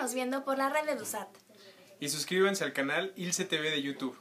síganos viendo por la red de DUSAT. Y suscríbanse al canal ILCE TV de YouTube.